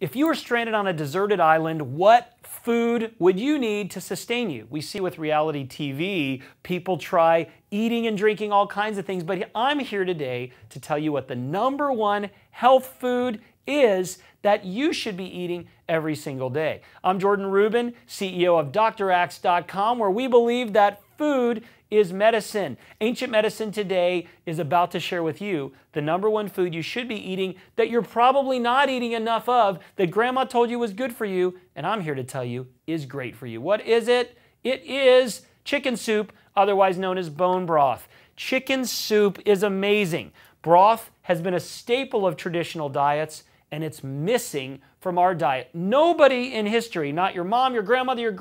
If you were stranded on a deserted island, what food would you need to sustain you? We see with reality TV, people try eating and drinking all kinds of things, but I'm here today to tell you what the number one health food is that you should be eating every single day. I'm Jordan Rubin, CEO of DrAxe.com, where we believe that food is medicine. Ancient Medicine today is about to share with you the number one food you should be eating that you're probably not eating enough of, that grandma told you was good for you, and I'm here to tell you is great for you. What is it? It is chicken soup, otherwise known as bone broth. Chicken soup is amazing. Broth has been a staple of traditional diets and it's missing from our diet. Nobody in history, not your mom, your grandmother, your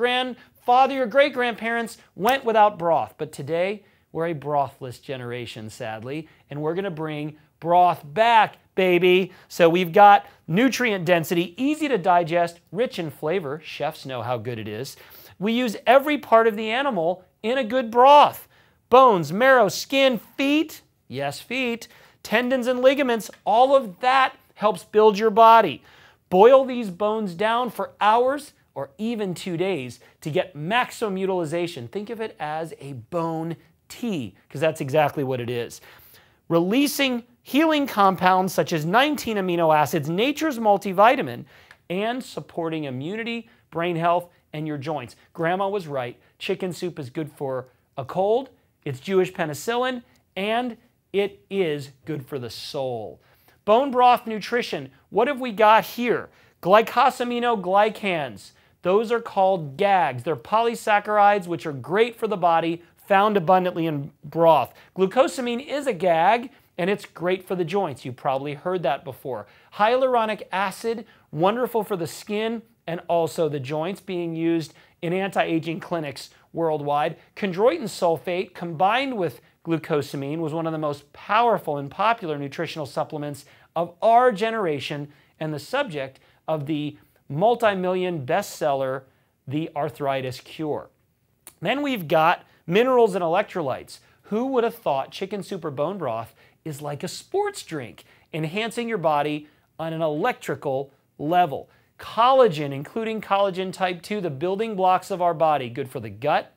grandfather, your great grandparents, went without broth. But today, we're a brothless generation, sadly, and we're gonna bring broth back, baby. So we've got nutrient density, easy to digest, rich in flavor. Chefs know how good it is. We use every part of the animal in a good broth bones, marrow, skin, feet, yes, feet, tendons and ligaments, all of that helps build your body. Boil these bones down for hours or even two days to get maximum utilization. Think of it as a bone tea, because that's exactly what it is. Releasing healing compounds such as 19 amino acids, nature's multivitamin, and supporting immunity, brain health, and your joints. Grandma was right. Chicken soup is good for a cold, it's Jewish penicillin, and it is good for the soul. Bone broth nutrition. What have we got here? Glycosaminoglycans. Those are called GAGs. They're polysaccharides which are great for the body, found abundantly in broth. Glucosamine is a GAG and it's great for the joints. You probably heard that before. Hyaluronic acid, wonderful for the skin and also the joints, being used in anti-aging clinics worldwide. Chondroitin sulfate combined with glucosamine was one of the most powerful and popular nutritional supplements of our generation and the subject of the multi-million bestseller, The Arthritis Cure. Then we've got minerals and electrolytes. Who would have thought chicken soup or bone broth is like a sports drink, enhancing your body on an electrical level? Collagen, including collagen type 2, the building blocks of our body, good for the gut,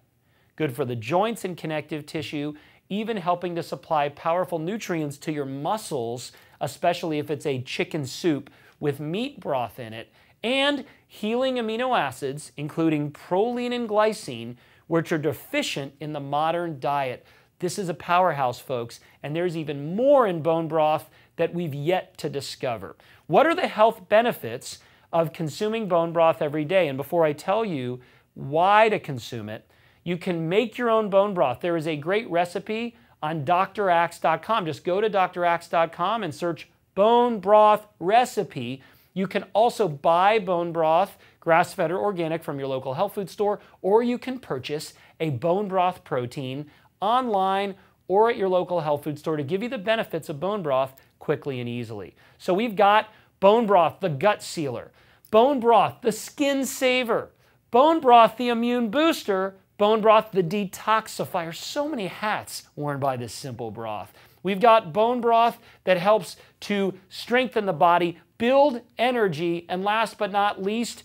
good for the joints and connective tissue, even helping to supply powerful nutrients to your muscles, especially if it's a chicken soup with meat broth in it, and healing amino acids, including proline and glycine, which are deficient in the modern diet. This is a powerhouse, folks, and there's even more in bone broth that we've yet to discover. What are the health benefits of consuming bone broth every day? And before I tell you why to consume it, you can make your own bone broth. There is a great recipe on draxe.com. Just go to draxe.com and search bone broth recipe. You can also buy bone broth, grass fed or organic, from your local health food store, or you can purchase a bone broth protein online or at your local health food store to give you the benefits of bone broth quickly and easily. So we've got bone broth, the gut sealer, bone broth, the skin saver, bone broth, the immune booster, Bone broth, the detoxifier. So many hats worn by this simple broth. We've got bone broth that helps to strengthen the body, build energy, and last but not least,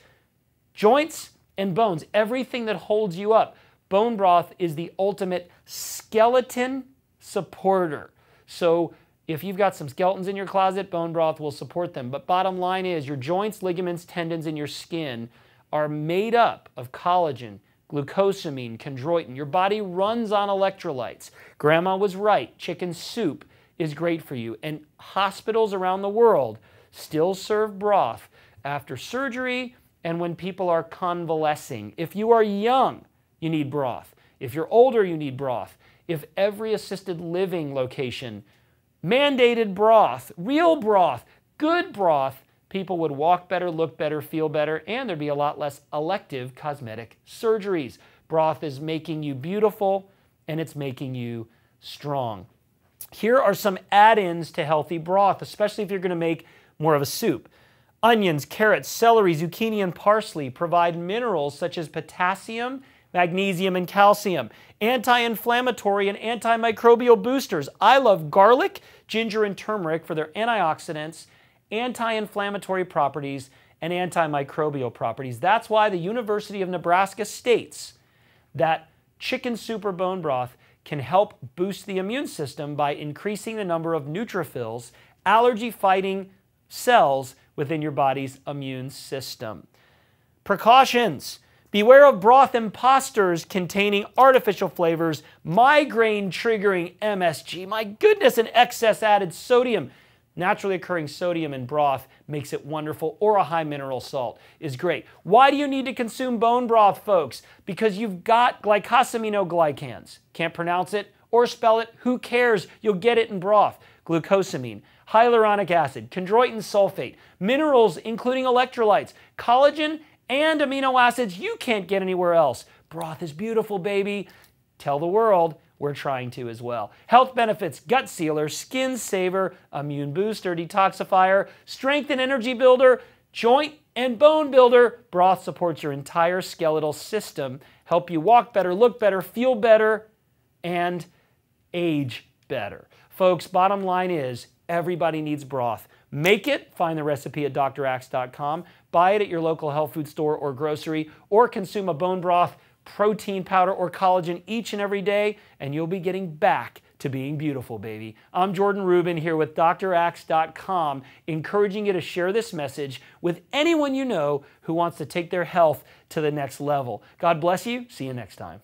joints and bones, everything that holds you up. Bone broth is the ultimate skeleton supporter. So if you've got some skeletons in your closet, bone broth will support them. But bottom line is your joints, ligaments, tendons, and your skin are made up of collagen, glucosamine, chondroitin. Your body runs on electrolytes. Grandma was right. Chicken soup is great for you. And hospitals around the world still serve broth after surgery and when people are convalescing. If you are young, you need broth. If you're older, you need broth. If every assisted living location mandated broth, real broth, good broth, people would walk better, look better, feel better, and there'd be a lot less elective cosmetic surgeries. Broth is making you beautiful and it's making you strong. Here are some add-ins to healthy broth, especially if you're going to make more of a soup. Onions, carrots, celery, zucchini, and parsley provide minerals such as potassium, magnesium, and calcium. Anti-inflammatory and antimicrobial boosters. I love garlic, ginger, and turmeric for their antioxidants anti inflammatory properties, and antimicrobial properties. That's why the University of Nebraska states that chicken soup or bone broth can help boost the immune system by increasing the number of neutrophils, allergy fighting cells within your body's immune system. Precautions. Beware of broth imposters containing artificial flavors, migraine triggering MSG. My goodness, an excess added sodium. Naturally occurring sodium in broth makes it wonderful, or a high mineral salt is great. Why do you need to consume bone broth, folks? Because you've got glycosaminoglycans. Can't pronounce it or spell it, who cares? You'll get it in broth. Glucosamine, hyaluronic acid, chondroitin sulfate, minerals including electrolytes, collagen, and amino acids you can't get anywhere else. Broth is beautiful, baby. Tell the world we're trying to as well. Health benefits, gut sealer, skin saver, immune booster, detoxifier, strength and energy builder, joint and bone builder. Broth supports your entire skeletal system, help you walk better, look better, feel better, and age better. Folks, bottom line is everybody needs broth. Make it, find the recipe at draxe.com, buy it at your local health food store or grocery, or consume a bone broth protein powder, or collagen each and every day, and you'll be getting back to being beautiful, baby. I'm Jordan Rubin here with draxe.com, encouraging you to share this message with anyone you know who wants to take their health to the next level. God bless you. See you next time.